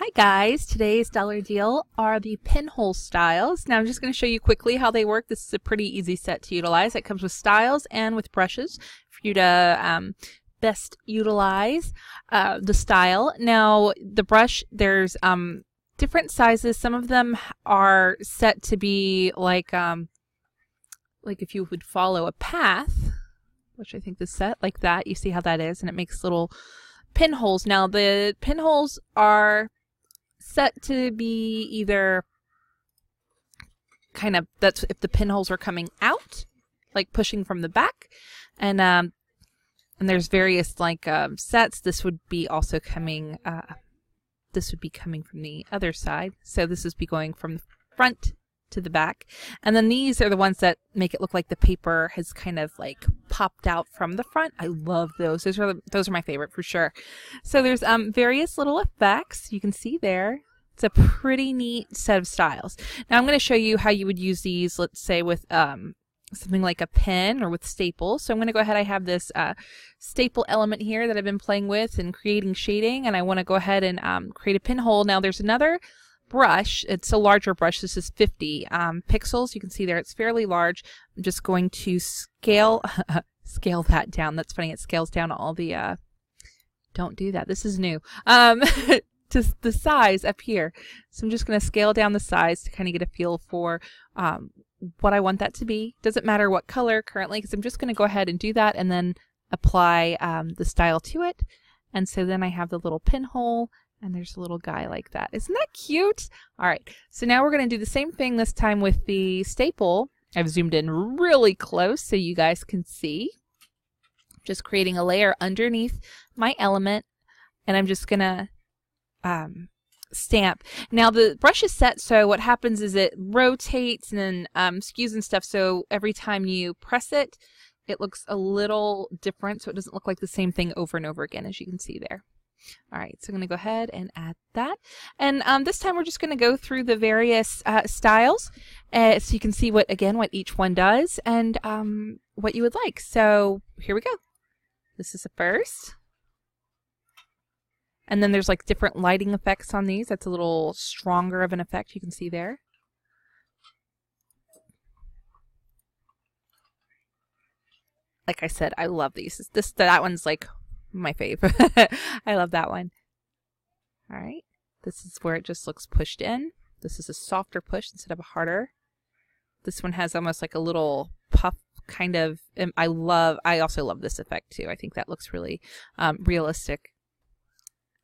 Hi guys, today's dollar deal are the pinhole styles. Now I'm just going to show you quickly how they work. This is a pretty easy set to utilize. It comes with styles and with brushes for you to um, best utilize uh, the style. Now the brush, there's um, different sizes. Some of them are set to be like um, like if you would follow a path, which I think is set like that. You see how that is, and it makes little pinholes. Now the pinholes are set to be either kind of that's if the pinholes are coming out, like pushing from the back, and um, and there's various like um, sets. This would be also coming. Uh, this would be coming from the other side. So this is be going from the front to the back. And then these are the ones that make it look like the paper has kind of like popped out from the front. I love those. Those are the, those are my favorite for sure. So there's um various little effects you can see there. It's a pretty neat set of styles. Now I'm going to show you how you would use these, let's say with um something like a pen or with staples. So I'm going to go ahead. I have this uh, staple element here that I've been playing with and creating shading, and I want to go ahead and um, create a pinhole. Now there's another brush. It's a larger brush. This is 50 um, pixels. You can see there it's fairly large. I'm just going to scale scale that down. That's funny. It scales down all the. Uh, don't do that. This is new. Um, to the size up here. So I'm just going to scale down the size to kind of get a feel for um, what I want that to be. Doesn't matter what color currently because I'm just going to go ahead and do that and then apply um, the style to it. And so then I have the little pinhole and there's a little guy like that. Isn't that cute? All right, so now we're going to do the same thing this time with the staple. I've zoomed in really close so you guys can see. Just creating a layer underneath my element, and I'm just going to um, stamp. Now the brush is set so what happens is it rotates and um, skews and stuff so every time you press it, it looks a little different so it doesn't look like the same thing over and over again as you can see there. All right, so I'm going to go ahead and add that. And um, this time we're just going to go through the various uh, styles uh, so you can see what, again, what each one does and um, what you would like. So here we go. This is the first. And then there's like different lighting effects on these. That's a little stronger of an effect you can see there. Like I said, I love these. This that one's like my fave. I love that one. All right. This is where it just looks pushed in. This is a softer push instead of a harder. This one has almost like a little puff kind of. I love, I also love this effect too. I think that looks really um, realistic.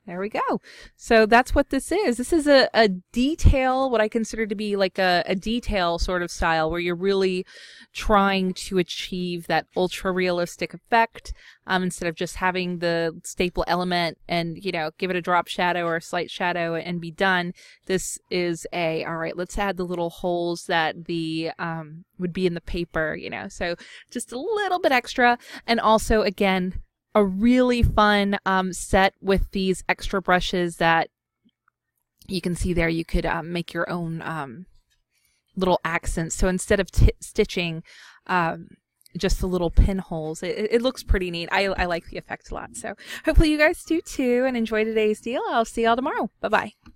There we go. So that's what this is. This is a, a detail, what I consider to be like a, a detail sort of style where you're really trying to achieve that ultra realistic effect um, instead of just having the staple element and, you know, give it a drop shadow or a slight shadow and be done. This is a, all right, let's add the little holes that the, um, would be in the paper, you know, so just a little bit extra. And also, again, a really fun um, set with these extra brushes that you can see there. You could um, make your own um, little accents. So instead of t- stitching um, just the little pinholes, it, it looks pretty neat. I, I like the effect a lot. So hopefully you guys do too and enjoy today's deal. I'll see y'all tomorrow. Bye bye.